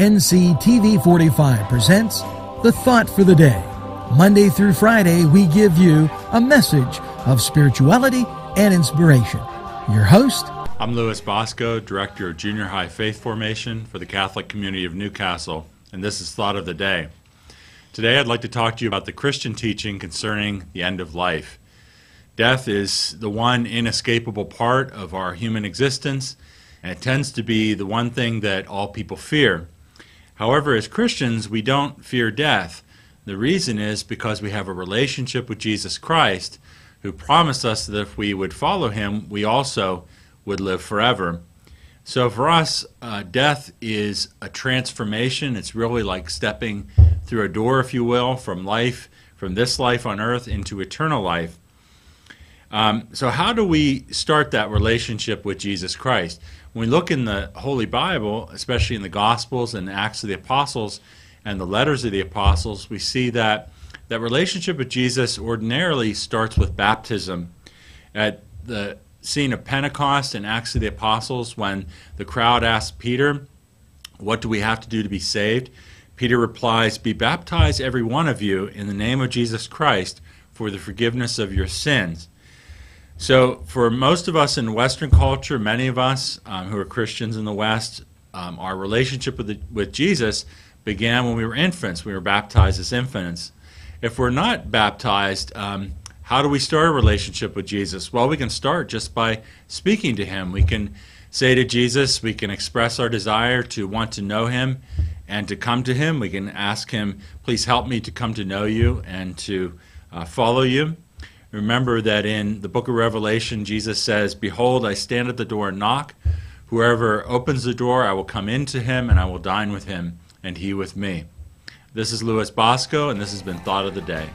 NCTV 45 presents The Thought for the Day. Monday through Friday, we give you a message of spirituality and inspiration. Your host, I'm Louis Bosco, Director of Junior High Faith Formation for the Catholic Community of New Castle, and this is Thought of the Day. Today, I'd like to talk to you about the Christian teaching concerning the end of life. Death is the one inescapable part of our human existence, and it tends to be the one thing that all people fear. However, as Christians, we don't fear death. The reason is because we have a relationship with Jesus Christ, who promised us that if we would follow him, we also would live forever. So for us, uh, death is a transformation. It's really like stepping through a door, if you will, from life, from this life on earth into eternal life. Um, so, how do we start that relationship with Jesus Christ? When we look in the Holy Bible, especially in the Gospels and Acts of the Apostles and the letters of the Apostles, we see that that relationship with Jesus ordinarily starts with baptism. At the scene of Pentecost and Acts of the Apostles, when the crowd asked Peter, What do we have to do to be saved? Peter replies, Be baptized, every one of you, in the name of Jesus Christ for the forgiveness of your sins. So, for most of us in Western culture, many of us um, who are Christians in the West, um, our relationship with, the, with Jesus began when we were infants. We were baptized as infants. If we're not baptized, um, how do we start a relationship with Jesus? Well, we can start just by speaking to Him. We can say to Jesus, we can express our desire to want to know Him and to come to Him. We can ask Him, please help me to come to know you and to uh, follow you. Remember that in the book of Revelation, Jesus says, Behold, I stand at the door and knock. Whoever opens the door, I will come into him and I will dine with him, and he with me. This is Louis Bosco, and this has been Thought of the Day.